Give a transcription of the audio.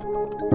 Música